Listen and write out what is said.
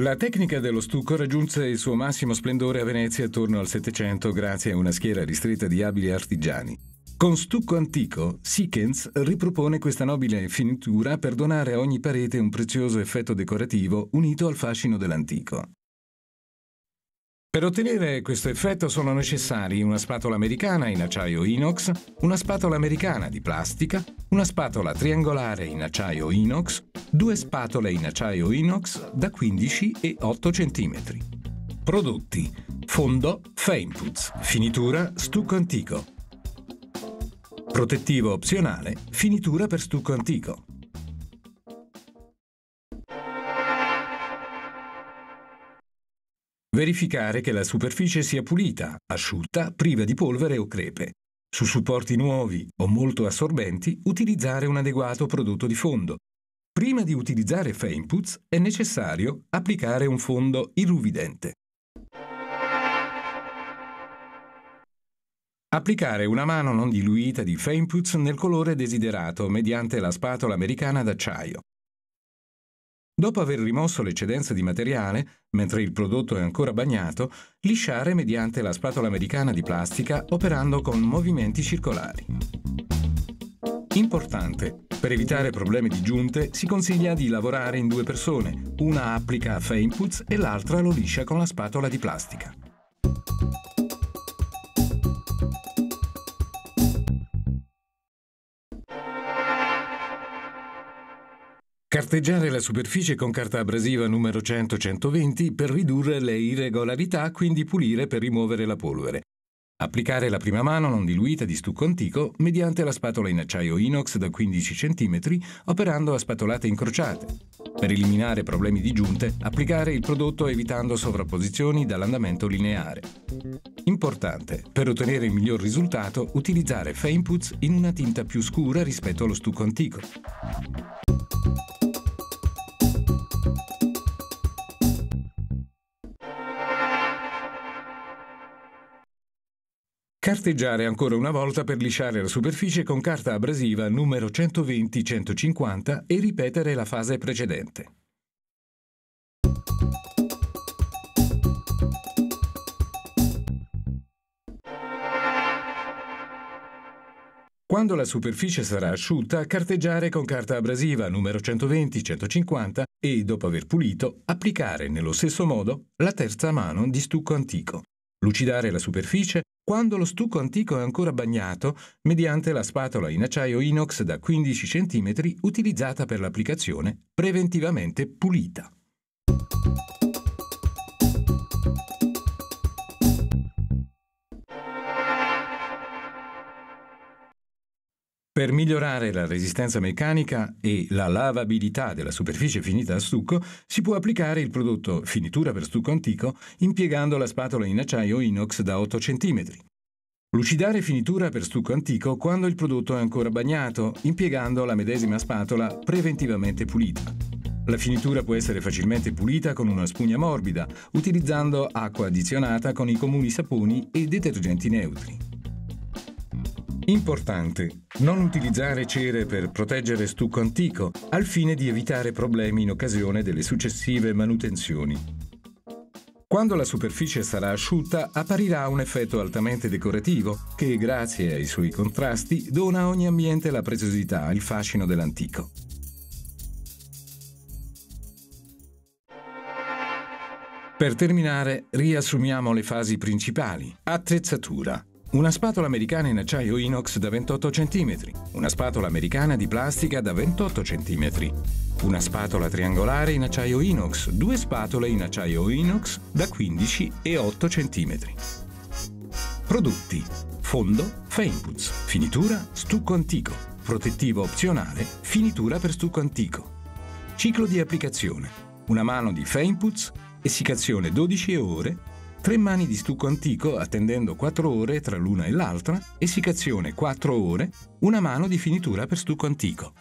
La tecnica dello stucco raggiunse il suo massimo splendore a Venezia attorno al Settecento grazie a una schiera ristretta di abili artigiani. Con stucco antico, Sickens ripropone questa nobile finitura per donare a ogni parete un prezioso effetto decorativo unito al fascino dell'antico. Per ottenere questo effetto sono necessari una spatola americana in acciaio inox, una spatola americana di plastica, una spatola triangolare in acciaio inox, due spatole in acciaio inox da 15 e 8 cm. Prodotti: fondo Feinputz, finitura stucco antico. Protettivo opzionale, finitura per stucco antico. Verificare che la superficie sia pulita, asciutta, priva di polvere o crepe. Su supporti nuovi o molto assorbenti, utilizzare un adeguato prodotto di fondo. Prima di utilizzare Feinputz è necessario applicare un fondo irruvidente. Applicare una mano non diluita di Feinputz nel colore desiderato mediante la spatola americana d'acciaio. Dopo aver rimosso l'eccedenza di materiale, mentre il prodotto è ancora bagnato, lisciare mediante la spatola americana di plastica operando con movimenti circolari. Importante, per evitare problemi di giunte si consiglia di lavorare in due persone, una applica Feinputz e l'altra lo liscia con la spatola di plastica. Carteggiare la superficie con carta abrasiva numero 100-120 per ridurre le irregolarità, quindi pulire per rimuovere la polvere. Applicare la prima mano non diluita di stucco antico mediante la spatola in acciaio inox da 15 cm operando a spatolate incrociate. Per eliminare problemi di giunte, applicare il prodotto evitando sovrapposizioni dall'andamento lineare. Importante, per ottenere il miglior risultato, utilizzare Feinputz in una tinta più scura rispetto allo stucco antico. Carteggiare ancora una volta per lisciare la superficie con carta abrasiva numero 120-150 e ripetere la fase precedente. Quando la superficie sarà asciutta, carteggiare con carta abrasiva numero 120-150 e, dopo aver pulito, applicare nello stesso modo la terza mano di stucco antico. Lucidare la superficie quando lo stucco antico è ancora bagnato mediante la spatola in acciaio inox da 15 cm utilizzata per l'applicazione preventivamente pulita. Per migliorare la resistenza meccanica e la lavabilità della superficie finita a stucco, si può applicare il prodotto finitura per stucco antico impiegando la spatola in acciaio inox da 8 cm. Lucidare finitura per stucco antico quando il prodotto è ancora bagnato, impiegando la medesima spatola preventivamente pulita. La finitura può essere facilmente pulita con una spugna morbida, utilizzando acqua addizionata con i comuni saponi e detergenti neutri. Importante, non utilizzare cere per proteggere stucco antico, al fine di evitare problemi in occasione delle successive manutenzioni. Quando la superficie sarà asciutta apparirà un effetto altamente decorativo che, grazie ai suoi contrasti, dona a ogni ambiente la preziosità, il fascino dell'antico. Per terminare, riassumiamo le fasi principali. Attrezzatura. Una spatola americana in acciaio inox da 28 cm, una spatola americana di plastica da 28 cm, una spatola triangolare in acciaio inox, due spatole in acciaio inox da 15 e 8 cm. Prodotti: fondo Feinputz, finitura stucco antico, protettivo opzionale, finitura per stucco antico. Ciclo di applicazione: una mano di Feinputz, essiccazione 12 ore, Tre mani di stucco antico attendendo 4 ore tra l'una e l'altra, essiccazione 4 ore, una mano di finitura per stucco antico.